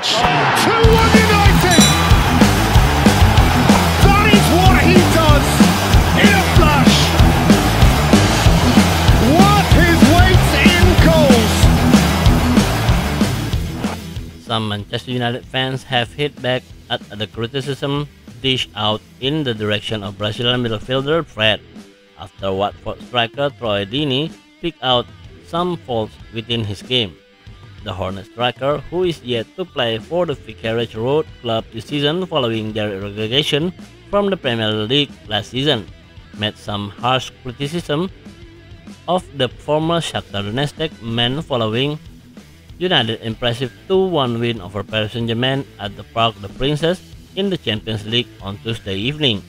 2-1 United! That is what he does in a flash! Worth his weight in goals! Some Manchester United fans have hit back at the criticism dished out in the direction of Brazilian midfielder Fred after Watford striker Troy Deeney picked out some faults within his game. The Hornet striker, who is yet to play for the Vicarage Road club this season following their relegation from the Premier League last season, made some harsh criticism of the former Shakhtar Donetsk man following United's impressive 2-1 win over Paris Saint-Germain at the Parc des Princes in the Champions League on Tuesday evening.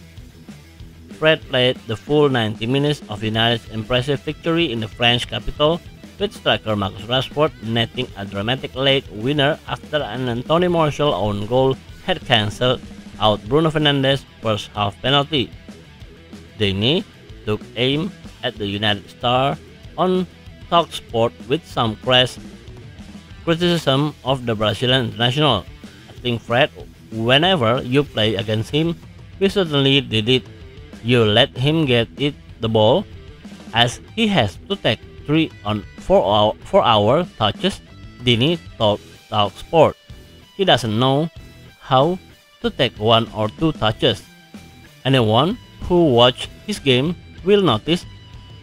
Fred played the full 90 minutes of United's impressive victory in the French capital, with striker Marcus Rashford netting a dramatic late winner after an Anthony Martial own goal had cancelled out Bruno Fernandes' first half penalty. Deeney took aim at the United star on TalkSport with some crass criticism of the Brazilian international. I think Fred, whenever you play against him, we certainly did it. You let him get it the ball, as he has to take three on four hour, four hour touches. Deeney told Talk Sport. He doesn't know how to take one or two touches. Anyone who watch his game will notice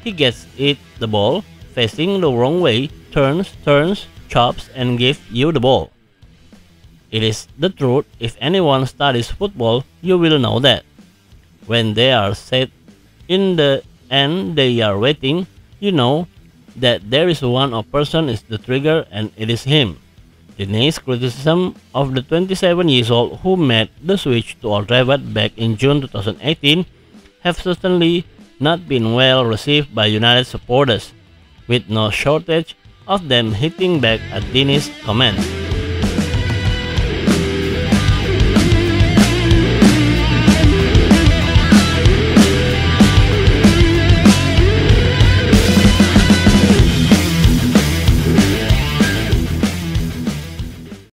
he gets it the ball facing the wrong way, turns, turns, chops, and gives you the ball. It is the truth. If anyone studies football, you will know that. When they are set in the end, they are waiting. You know that there is one of person is the trigger, and it is him. Deeney's criticism of the 27 years old who made the switch to Trafford back in June 2018 have certainly not been well received by United supporters, with no shortage of them hitting back at Deeney's comments.